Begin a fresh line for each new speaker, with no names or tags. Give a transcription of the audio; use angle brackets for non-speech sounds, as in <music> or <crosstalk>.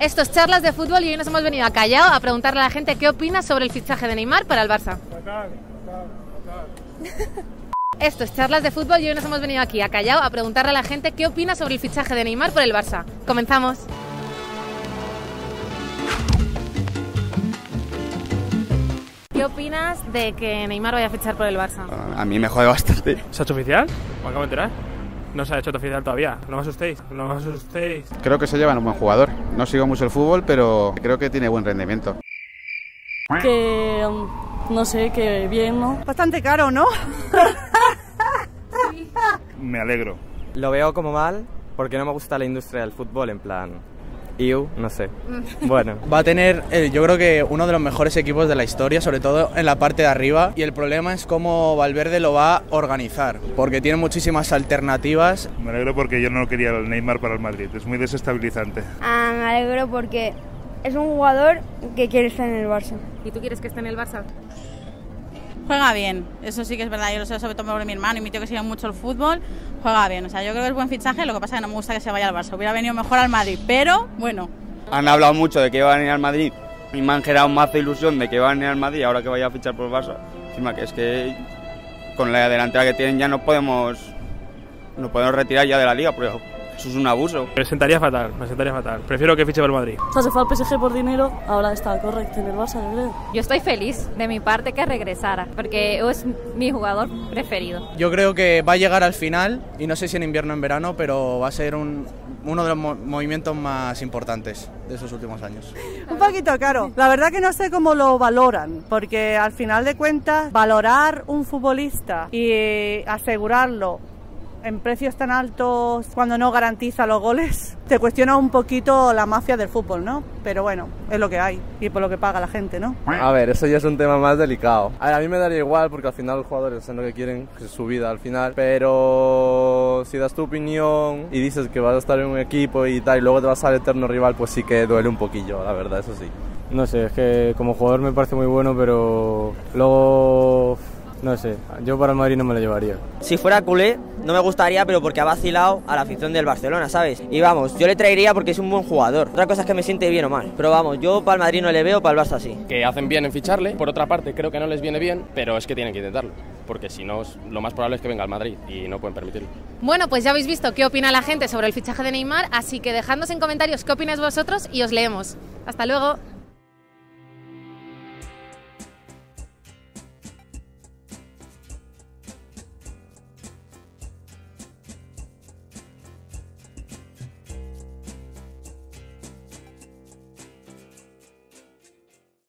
Esto es charlas de fútbol y hoy nos hemos venido a Callao a preguntarle a la gente qué opina sobre el fichaje de Neymar para el Barça. <laughs> Esto es charlas de fútbol y hoy nos hemos venido aquí a Callao a preguntarle a la gente qué opina sobre el fichaje de Neymar por el Barça. Comenzamos. ¿Qué opinas de que Neymar vaya a fichar por el Barça?
A mí me jode bastante.
¿Se ha hecho oficial? Me acabo de enterar. No se ha hecho oficial todavía. No os asustéis, no os asustéis.
Creo que se llevan un buen jugador. No sigo mucho el fútbol, pero creo que tiene buen rendimiento.
Que um, no sé, que bien, ¿no?
Bastante caro, ¿no?
Me alegro.
Lo veo como mal porque no me gusta la industria del fútbol, en plan. IU, no sé. Bueno.
Va a tener, eh, yo creo que uno de los mejores equipos de la historia, sobre todo en la parte de arriba. Y el problema es cómo Valverde lo va a organizar, porque tiene muchísimas alternativas.
Me alegro porque yo no quería el Neymar para el Madrid. Es muy desestabilizante.
Ah, me alegro porque es un jugador que quiere estar en el Barça.
¿Y tú quieres que esté en el Barça?
Juega bien, eso sí que es verdad, yo lo sé sobre todo por mi hermano y mi tío que sigue mucho el fútbol, juega bien, o sea, yo creo que es buen fichaje, lo que pasa es que no me gusta que se vaya al Barça, hubiera venido mejor al Madrid, pero bueno.
Han hablado mucho de que va a venir al Madrid y me han generado más ilusión de que va a venir al Madrid ahora que vaya a fichar por el Barça. Encima que es que con la delantera que tienen ya no podemos, no podemos retirar ya de la liga, porque eso es un abuso.
Me sentaría fatal, me sentaría fatal. Prefiero que fiche por Madrid.
O sea, se fue al PSG por dinero, ahora está correcto en el Barça, yo creo.
Yo estoy feliz de mi parte que regresara, porque es mi jugador preferido.
Yo creo que va a llegar al final, y no sé si en invierno o en verano, pero va a ser un, uno de los mo- movimientos más importantes de esos últimos años.
Un poquito caro. La verdad que no sé cómo lo valoran, porque al final de cuentas, valorar un futbolista y asegurarlo en precios tan altos cuando no garantiza los goles, <laughs> te cuestiona un poquito la mafia del fútbol, ¿no? Pero bueno, es lo que hay y por lo que paga la gente, ¿no?
A ver, eso ya es un tema más delicado. A ver, a mí me daría igual porque al final los jugadores hacen lo que quieren, que es su vida al final. Pero si das tu opinión y dices que vas a estar en un equipo y tal, y luego te vas al eterno rival, pues sí que duele un poquillo, la verdad, eso sí.
No sé, es que como jugador me parece muy bueno, pero luego, no sé, yo para el Madrid no me lo llevaría.
Si fuera culé, no me gustaría, pero porque ha vacilado a la afición del Barcelona, ¿sabes? Y vamos, yo le traería porque es un buen jugador. Otra cosa es que me siente bien o mal. Pero vamos, yo para el Madrid no le veo, para el Barça sí.
Que hacen bien en ficharle. Por otra parte, creo que no les viene bien, pero es que tienen que intentarlo. Porque si no, lo más probable es que venga al Madrid y no pueden permitirlo.
Bueno, pues ya habéis visto qué opina la gente sobre el fichaje de Neymar, así que dejadnos en comentarios qué opináis vosotros y os leemos. Hasta luego.